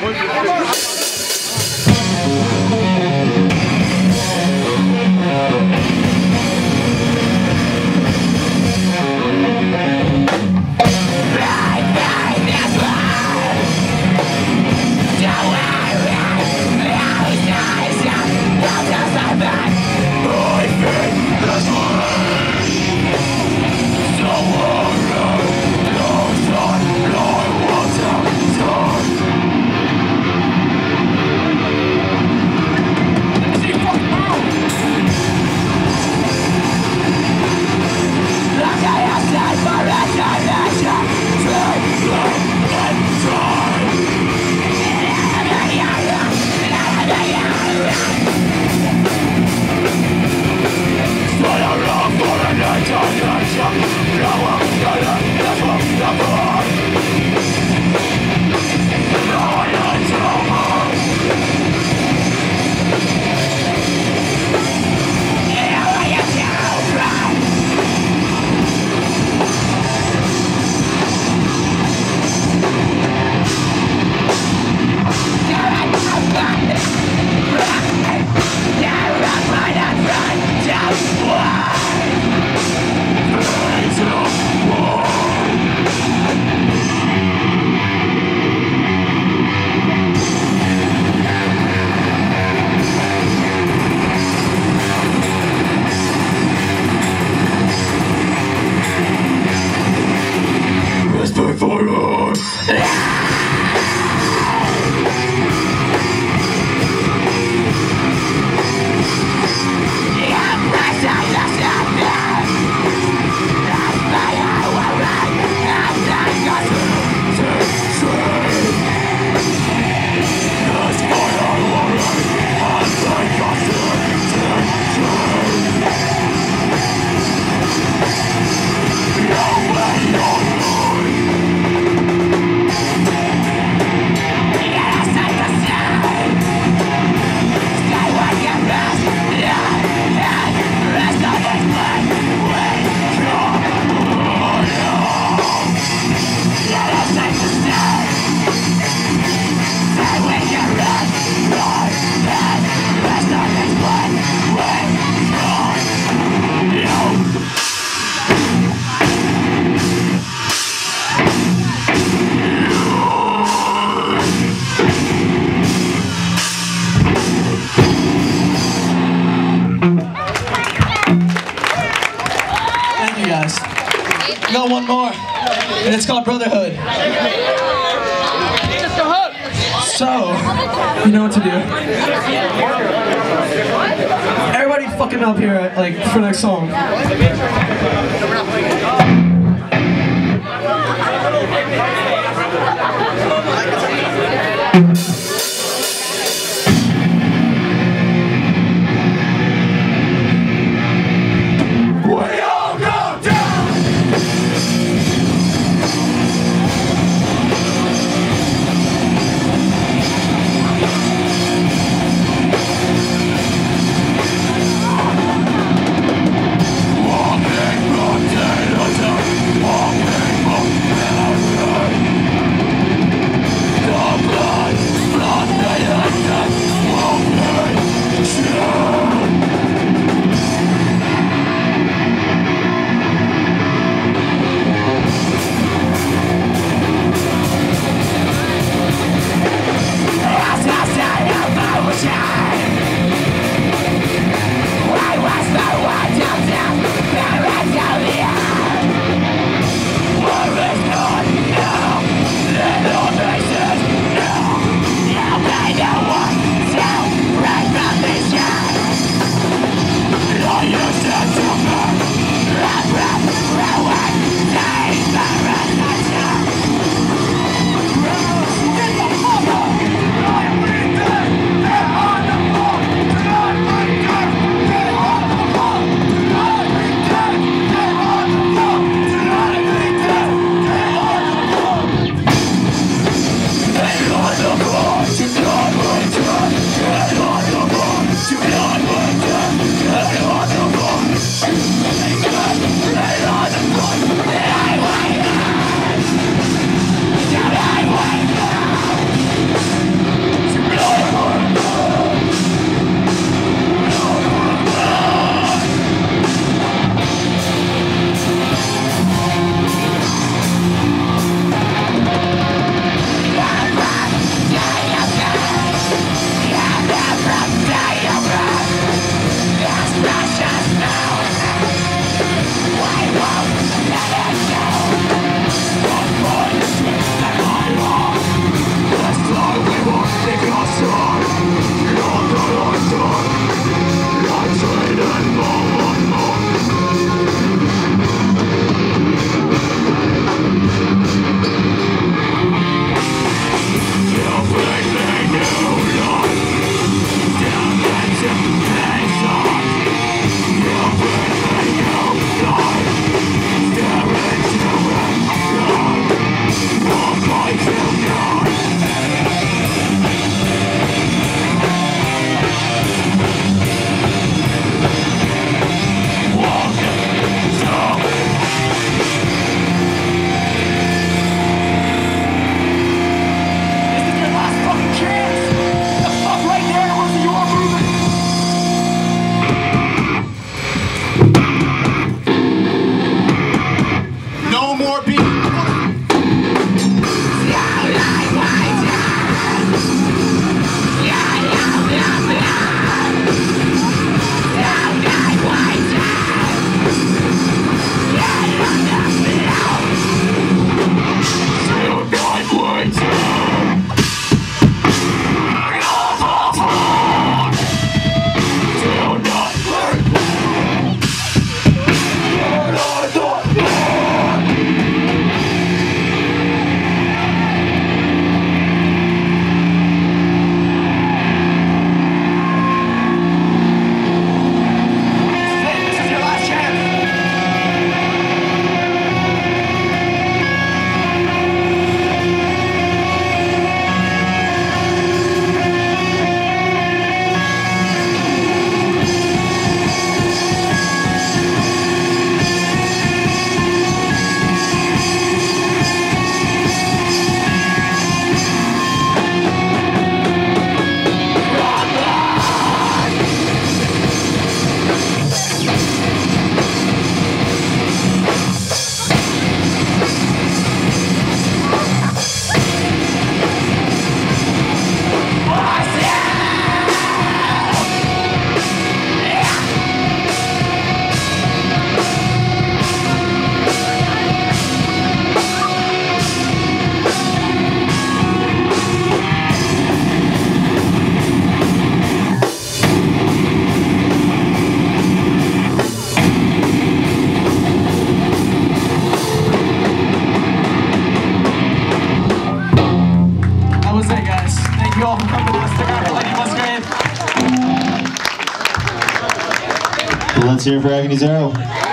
Thank one more, and it's called Brotherhood. So, you know what to do. Everybody fucking up here, like, for the next song. Let's hear it for Agony's Arrow.